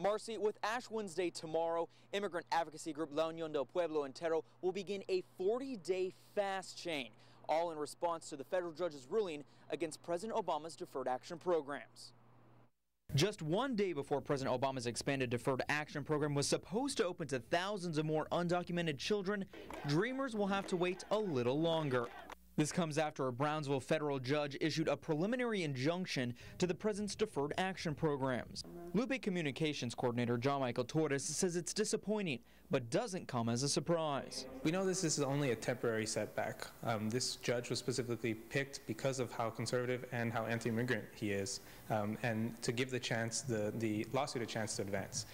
Marcy, with Ash Wednesday tomorrow, immigrant advocacy group La Unión del Pueblo Entero will begin a 40-day fast chain, all in response to the federal judge's ruling against President Obama's deferred action programs. Just one day before President Obama's expanded deferred action program was supposed to open to thousands of more undocumented children, dreamers will have to wait a little longer. This comes after a Brownsville federal judge issued a preliminary injunction to the president's deferred action programs. Lupe Communications Coordinator John Michael Torres says it's disappointing, but doesn't come as a surprise. We know this is only a temporary setback. Um, this judge was specifically picked because of how conservative and how anti-immigrant he is, um, and to give the chance, the, the lawsuit a chance to advance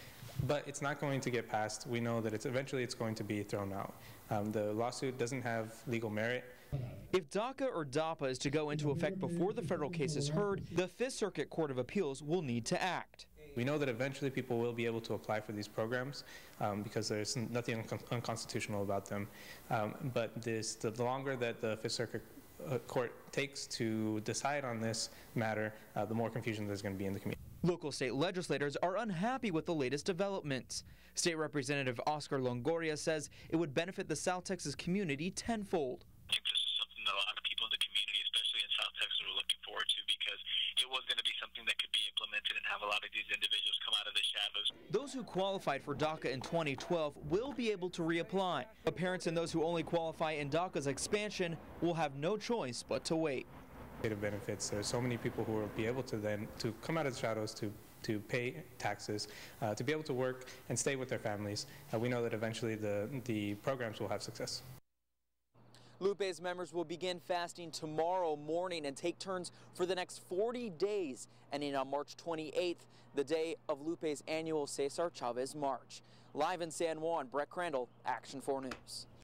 but it's not going to get passed. We know that it's eventually it's going to be thrown out. Um, the lawsuit doesn't have legal merit. If DACA or DAPA is to go into effect before the federal case is heard, the Fifth Circuit Court of Appeals will need to act. We know that eventually people will be able to apply for these programs um, because there's nothing un unconstitutional about them. Um, but this, the longer that the Fifth Circuit uh, Court takes to decide on this matter, uh, the more confusion there's going to be in the community. Local state legislators are unhappy with the latest developments. State Representative Oscar Longoria says it would benefit the South Texas community tenfold. I think this is something that a lot of people in the community, especially in South Texas, are looking forward to because it was going to be something that could be implemented and have a lot of these individuals come out of the shadows. Those who qualified for DACA in 2012 will be able to reapply. But parents and those who only qualify in DACA's expansion will have no choice but to wait benefits. There's so many people who will be able to then to come out of the shadows to to pay taxes, uh, to be able to work and stay with their families. Uh, we know that eventually the the programs will have success. Lupe's members will begin fasting tomorrow morning and take turns for the next 40 days, ending on March 28th, the day of Lupe's annual Cesar Chavez March. Live in San Juan, Brett Crandall, Action 4 News.